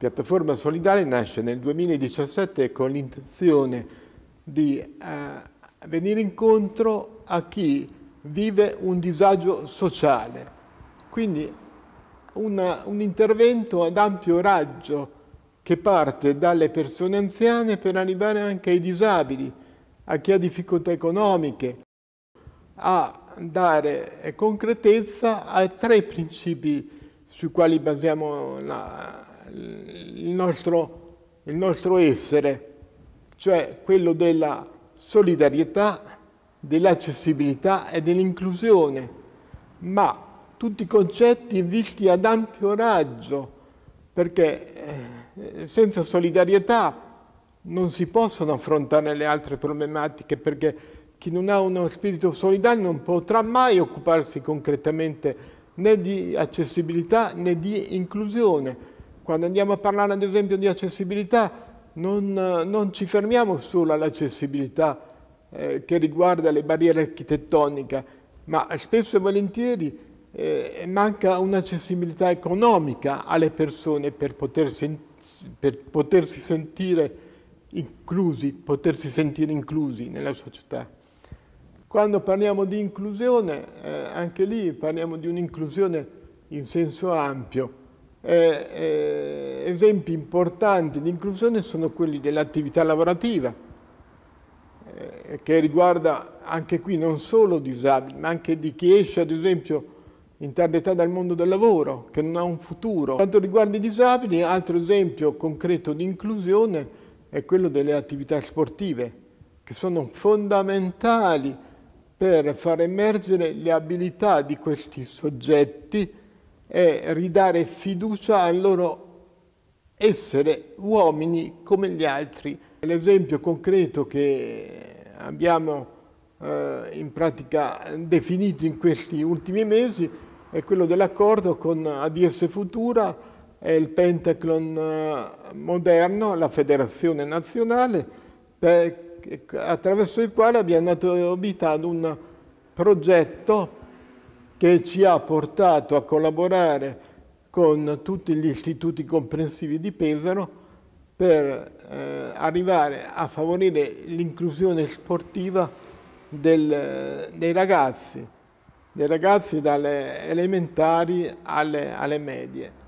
Piattaforma Solidale nasce nel 2017 con l'intenzione di eh, venire incontro a chi vive un disagio sociale. Quindi una, un intervento ad ampio raggio che parte dalle persone anziane per arrivare anche ai disabili, a chi ha difficoltà economiche, a dare concretezza a tre principi sui quali basiamo la, nostro, il nostro essere, cioè quello della solidarietà, dell'accessibilità e dell'inclusione, ma tutti concetti visti ad ampio raggio, perché eh, senza solidarietà non si possono affrontare le altre problematiche, perché chi non ha uno spirito solidario non potrà mai occuparsi concretamente né di accessibilità né di inclusione. Quando andiamo a parlare ad esempio di accessibilità non, non ci fermiamo solo all'accessibilità eh, che riguarda le barriere architettoniche, ma spesso e volentieri eh, manca un'accessibilità economica alle persone per potersi, per potersi sentire inclusi, potersi sentire inclusi nella società. Quando parliamo di inclusione, eh, anche lì parliamo di un'inclusione in senso ampio. Eh, eh, esempi importanti di inclusione sono quelli dell'attività lavorativa, eh, che riguarda anche qui non solo disabili, ma anche di chi esce ad esempio in tarda età dal mondo del lavoro, che non ha un futuro. Quanto riguarda i disabili, altro esempio concreto di inclusione è quello delle attività sportive, che sono fondamentali per far emergere le abilità di questi soggetti e ridare fiducia al loro essere uomini come gli altri. L'esempio concreto che abbiamo eh, in pratica definito in questi ultimi mesi è quello dell'accordo con ADS Futura e il Pentaclon eh, moderno, la federazione nazionale, per attraverso il quale abbiamo dato vita ad un progetto che ci ha portato a collaborare con tutti gli istituti comprensivi di Pesaro per eh, arrivare a favorire l'inclusione sportiva del, dei ragazzi, dei ragazzi dalle elementari alle, alle medie.